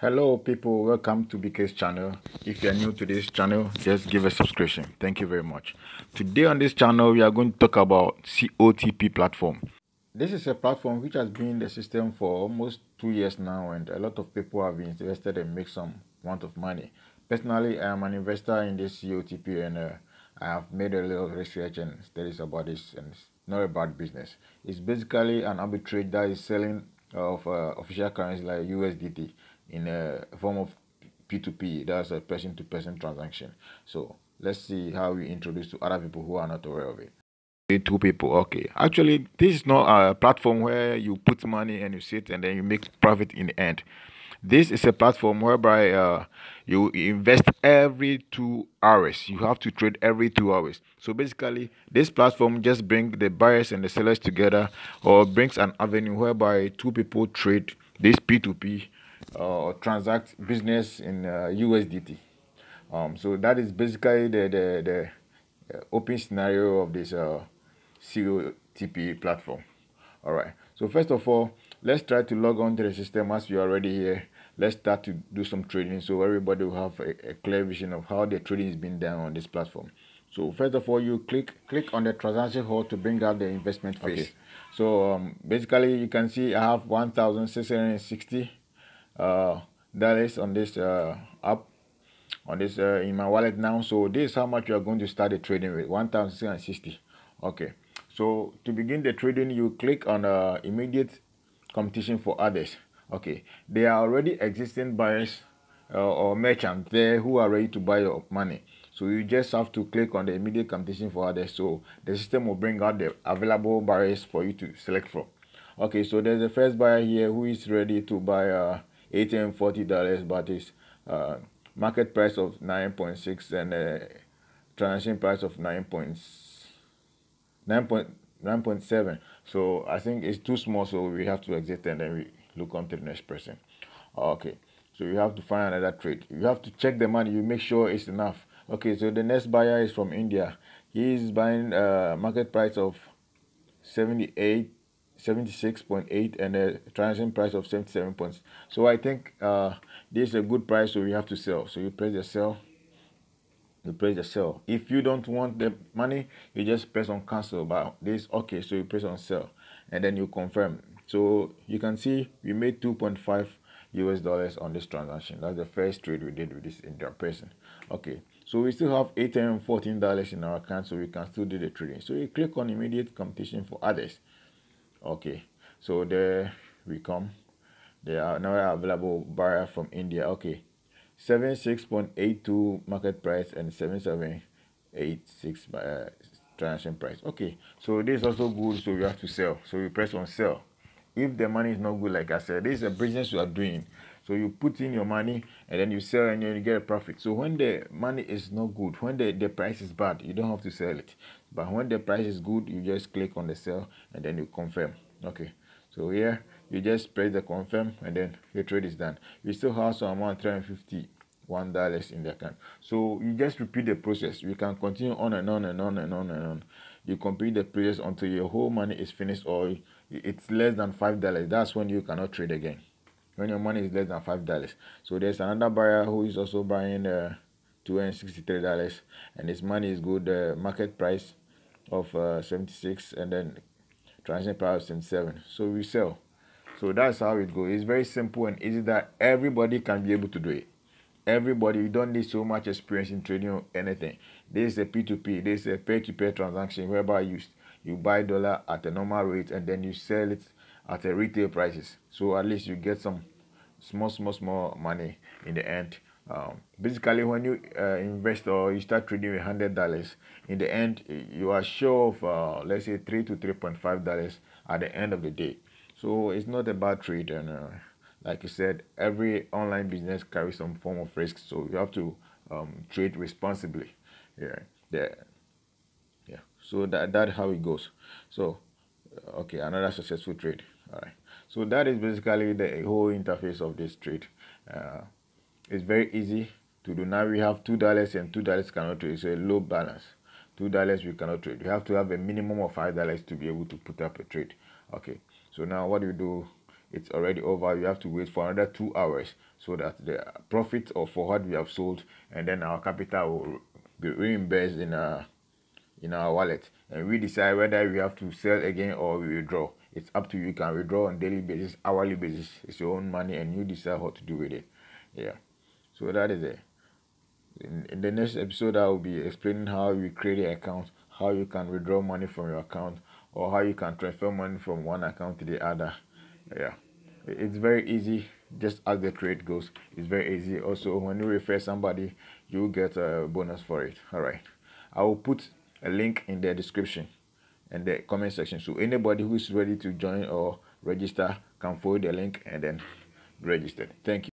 Hello people, welcome to BK's channel. If you are new to this channel, just give a subscription. Thank you very much. Today on this channel, we are going to talk about COTP platform. This is a platform which has been the system for almost two years now and a lot of people have been invested and make some amount of money. Personally, I am an investor in this COTP and uh, I have made a little research and studies about this and it's not about business. It's basically an arbitrage that is selling of uh, official currency like USDT in a form of P2P, that's a person to person transaction. So let's see how we introduce to other people who are not aware of it. Two people, okay. Actually, this is not a platform where you put money and you sit and then you make profit in the end. This is a platform whereby uh, you invest every two hours. You have to trade every two hours. So basically, this platform just brings the buyers and the sellers together, or brings an avenue whereby two people trade this P2P uh, transact business in uh, USDT. Um, so that is basically the the, the uh, open scenario of this uh, COTP platform. All right. So first of all, let's try to log on to the system as we are already here. Let's start to do some trading so everybody will have a, a clear vision of how the trading is being done on this platform. So first of all, you click click on the transaction hall to bring out the investment phase. Okay. So um, basically, you can see I have 1,660 uh, dollars on this uh, app on this uh, in my wallet now. So this is how much you are going to start the trading with 1660 okay. So to begin the trading you click on uh, immediate competition for others. Okay. There are already existing buyers uh, or merchants there who are ready to buy your money. So you just have to click on the immediate competition for others. So the system will bring out the available buyers for you to select from. Okay. So there's the first buyer here who is ready to buy uh, $840 but it's uh, market price of 9.6 and uh, transaction price of 9.9.7 so I think it's too small so we have to exit and then we look on to the next person. Okay so you have to find another trade. You have to check the money. You make sure it's enough. Okay so the next buyer is from India. He's buying uh, market price of 78 76.8 and a transaction price of 77 points. So i think uh, this is a good price so you have to sell. So you press the sell you press the sell if you don't want the money you just press on cancel. But this okay so you press on sell and then you confirm. So you can see we made 2.5 us dollars on this transaction. That's the first trade we did with this person. Okay so we still have 814 dollars in our account so we can still do the trading. So you click on immediate competition for others okay. So there we come. There are now available buyer from india. Okay. 76.82 market price and 7786 uh, transaction price. Okay. So this is also good. So you have to sell. So you press on sell if the money is not good like i said this is a business you are doing so you put in your money and then you sell and you get a profit. So when the money is not good, when the, the price is bad, you don't have to sell it. But when the price is good, you just click on the sell and then you confirm. Okay. So here you just press the confirm and then your trade is done. You still have some amount 350 one dollars in the account. So you just repeat the process. You can continue on and on and on and on and on. You complete the process until your whole money is finished or it's less than five dollars. That's when you cannot trade again. When your money is less than five dollars. So there's another buyer who is also buying uh, 263 dollars and his money is good uh, market price of uh, 76 and then transaction price 77 so we sell. So that's how it goes. It's very simple and easy that everybody can be able to do it. Everybody you don't need so much experience in trading or anything. This is a p2p this is a pay-to-pay transaction whereby you you buy dollar at a normal rate and then you sell it at a retail prices. So at least you get some small small small money in the end. Um, basically when you uh, invest or you start trading with hundred dollars in the end you are sure of uh, let's say three to three point five dollars at the end of the day. So it's not a bad trade and uh, like you said every online business carries some form of risk. So you have to um, trade responsibly. Yeah yeah so that that's how it goes. So okay another successful trade. All right. So that is basically the whole interface of this trade. Uh, it's very easy to do. Now we have two dollars and two dollars cannot trade. It's a low balance. Two dollars we cannot trade. You have to have a minimum of five dollars to be able to put up a trade. Okay. So now what do you do? It's already over. You have to wait for another two hours so that the profit of for what we have sold and then our capital will be reimbursed in our in our wallet and we decide whether we have to sell again or we withdraw. It's up to you. You can withdraw on daily basis hourly basis. It's your own money and you decide what to do with it. Yeah. So that is it. In, in the next episode i will be explaining how you create an account how you can withdraw money from your account or how you can transfer money from one account to the other. Yeah. It's very easy. Just as the trade goes it's very easy. Also when you refer somebody you get a bonus for it. All right. I will put a link in the description and the comment section. So anybody who is ready to join or register can follow the link and then register. Thank you